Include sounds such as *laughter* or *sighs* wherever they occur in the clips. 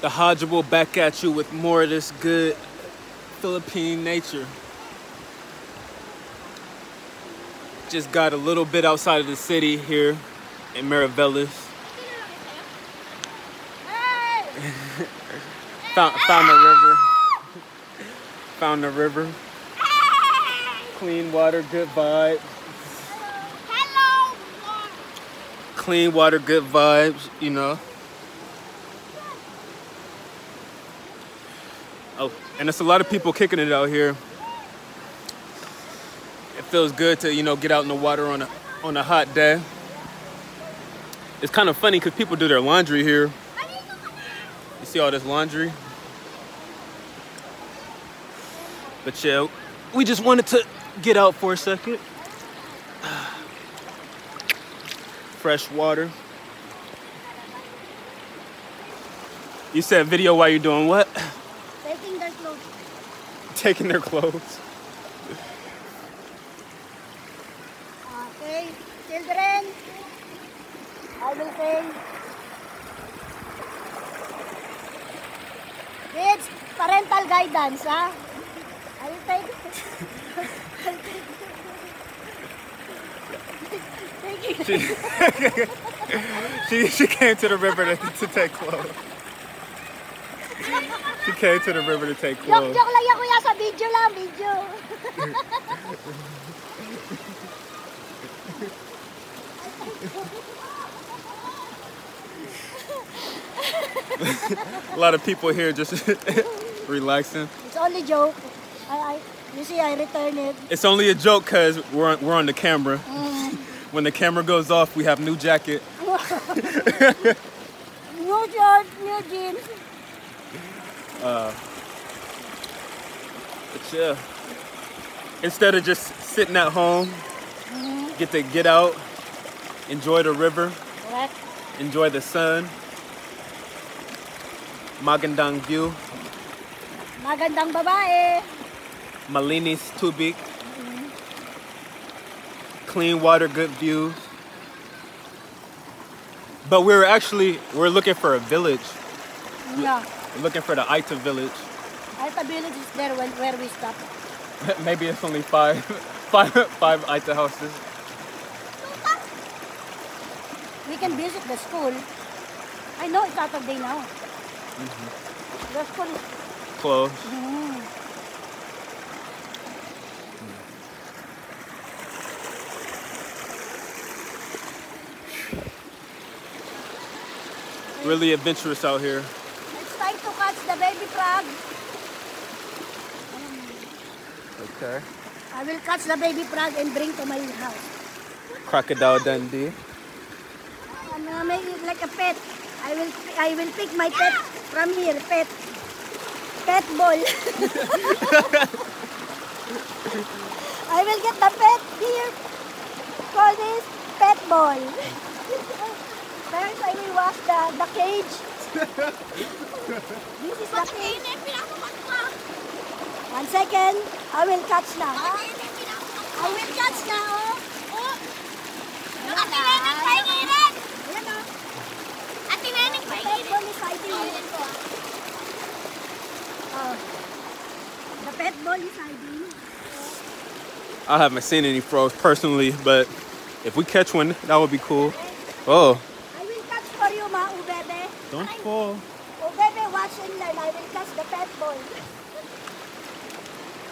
the Hodgeable back at you with more of this good Philippine nature. Just got a little bit outside of the city here in Mariveles. *laughs* found, found the river. *laughs* found the river. Clean water, good vibes. Hello. Clean water, good vibes, you know. Oh, and it's a lot of people kicking it out here. It feels good to, you know, get out in the water on a on a hot day. It's kind of funny because people do their laundry here. You see all this laundry? But yeah, we just wanted to get out for a second. *sighs* Fresh water. You said video while you're doing what? Taking their clothes. Okay, children. I will sing. Kids, parental guidance, ha? I will take. She, she came to the river to, to take clothes. She came to the river to take Joke, clothes. joke lang yan, kuya. Video lang, video. A lot of people here just *laughs* relaxing. It's only joke. I, I, you see, I return it. It's only a joke because we're on, we're on the camera. Mm. *laughs* When the camera goes off, we have new jacket. *laughs* New shorts, new jeans. Yeah, instead of just sitting at home, mm-hmm. get to get out, enjoy the river, Correct. enjoy the sun. Magandang view, Magandang babae. Malinis Tubig. Mm-hmm. Clean water, good view. But we're actually we're looking for a village. Yeah. We're looking for the Aeta village. Aeta Village is there when, where we stop. *laughs* Maybe it's only five, *laughs* five, five Aeta houses. We can visit the school. I know it's Saturday now. The school is... Close. Mm. Really adventurous out here. It's time to catch the baby frog. Okay. I will catch the baby frog and bring to my house. Crocodile Dundee. I'm gonna make it like a pet. I will I will pick my pet from here. Pet. Pet ball. *laughs* I will get the pet here. Call this pet ball. *laughs* First, I will wash the, the cage. *laughs* this is the cage. One second. I will catch now. ha? I will catch now. Oh. Ayan o. Pet ball is hiding here. Oh. The pet ball is hiding. I haven't seen any frogs personally, but if we catch one, that would be cool. Oh, I will catch for you, ma, Ubebe. don't fall. Ubebe, watch and learn. I will catch the pet ball. I'm watching. Watch, watch and learn. Watch and learn. Basta yung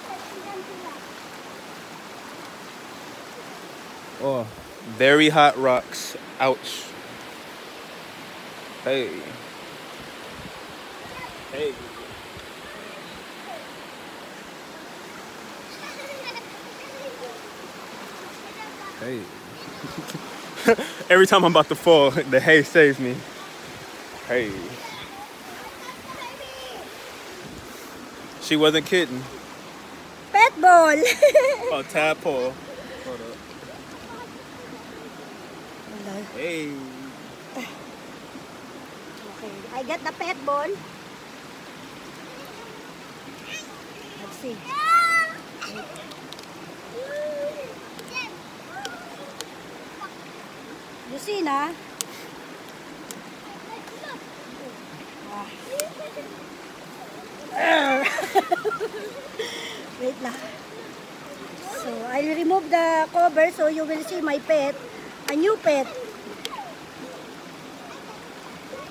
testingan sila. Oh, very hot rocks. Ouch. Hey. Hey. Hey. *laughs* *laughs* Every time I'm about to fall, the hay saves me. Hey. She wasn't kidding. Pet ball. *laughs* Oh, tadpole. Hold up. Hey. Okay, I get the pet ball. Let's see. See na. Ah. Wait lang. So, I'll remove the cover so you will see my pet. A new pet.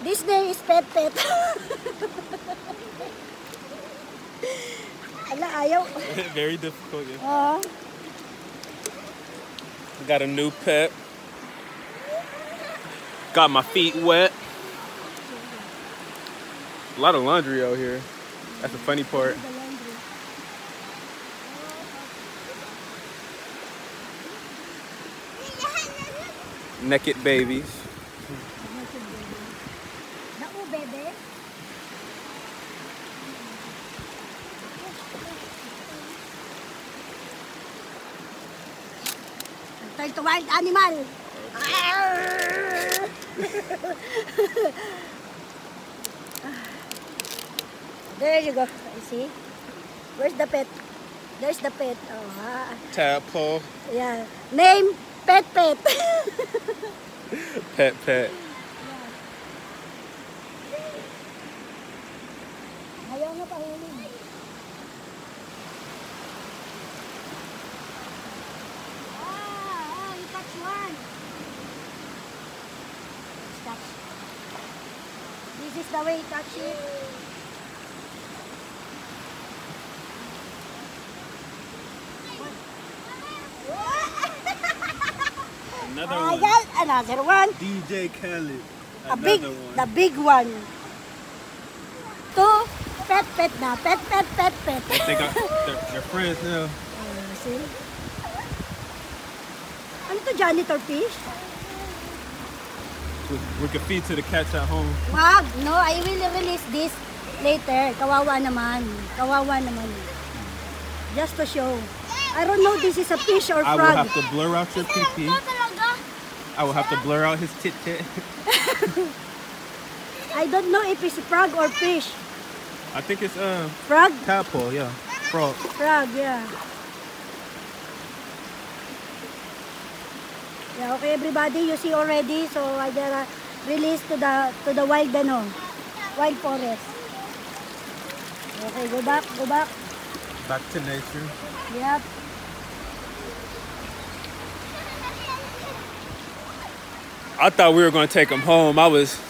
This name is Pet Pet. *laughs* Ala, ayaw. *laughs* Very difficult. Yeah. Oh, Got a new pet. Got my feet wet. A lot of laundry out here. That's the funny part. Naked babies. Wild animal. *laughs* there you go. I see. Where's the pet? There's the pet. Oh, ah. Tadpole. yeah. Name Pet Pet. Pet pet. Ayaw na pahulog. Stop. This is the way you catch it. Another I got another one. DJ Khaled. A big, the big one. Two, pet, pet na. Pet, pet, pet, pet. They got, they're, they're friends now. Ah, see? Ano to, janitor fish? We, we can feed to the cats at home. Wag, no, I will release this later. Kawawa naman. Kawawa naman. Just to show. I don't know this is a fish or frog. I will have to blur out your pee pee. I will have to blur out his tit tit. *laughs* *laughs* I don't know if it's a frog or fish. I think it's uh Frog? tadpole, yeah. Frog. Frog, yeah. Yeah, okay everybody, you see already, so I gotta release to the to the wild ano, wild forest. Okay, go back, go back. Back to nature. Yep. I thought we were gonna take him home. I was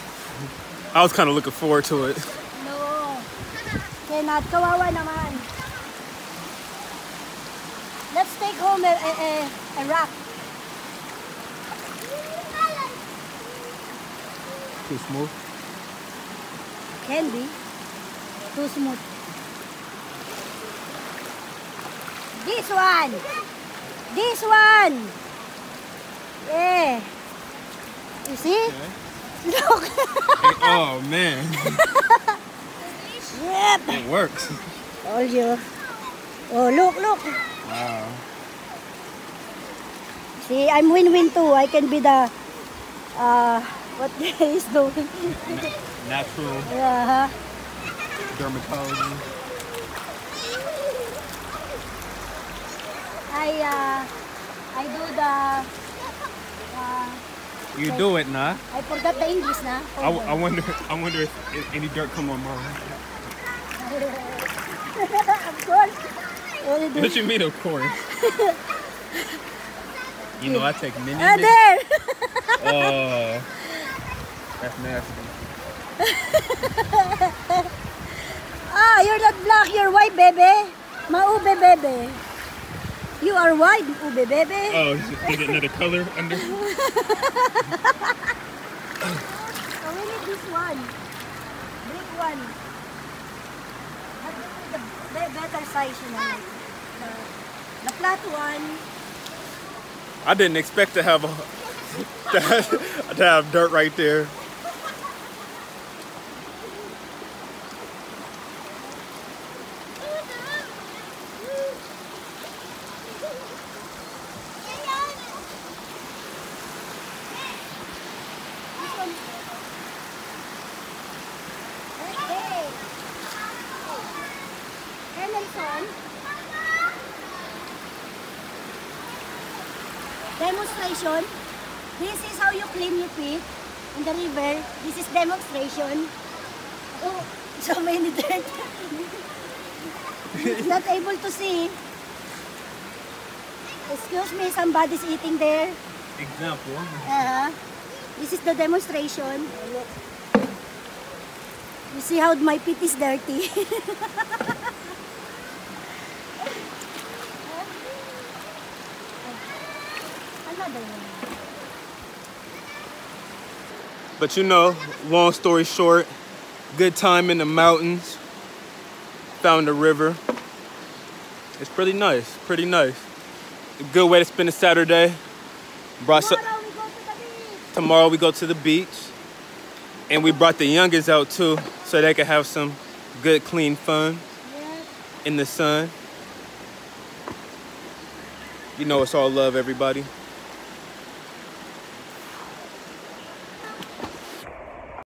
I was kind of looking forward to it. No. Cannot. Kawawa naman. Let's take home a, a, a, a rock. Too smooth. Can be. Too smooth. This one. This one. Yeah. You see? Look. *laughs* oh man, *laughs* yep. it works. Told you. Oh, look, look. Wow. See, I'm win-win too. I can be the, uh, what *laughs* he's doing. Natural Yeah. dermatology. I, uh, I do the, uh, You do it, nah. I forgot the English na. I, I wonder. *laughs* I wonder if, if any dirt come on mine. *laughs* of course. Do- What you mean, of course? you know I take many. Ah, there! Oh, that's nasty. *laughs* ah, you're not black, you're white, baby. Maube, baby. You are white, ube, baby. Oh, is it, is it another color under? *laughs* Oh, we need this one. Big one. But the, the better size, you know. The, the flat one. I didn't expect to have a *laughs* to have, to have dirt right there. Demonstration. This is how you clean your feet in the river. This is demonstration. Oh, so many dirt. *laughs* Not able to see. Excuse me, somebody's eating there. Example. Uh, this is the demonstration. You see how my feet is dirty. *laughs* But you know, long story short, good time in the mountains. Found the river. It's pretty nice, pretty nice. A good way to spend a Saturday. Brought Tomorrow we go to the beach. tomorrow we go to the beach. And we brought the youngest out too, so they can have some good clean fun in the sun. You know it's all love, everybody.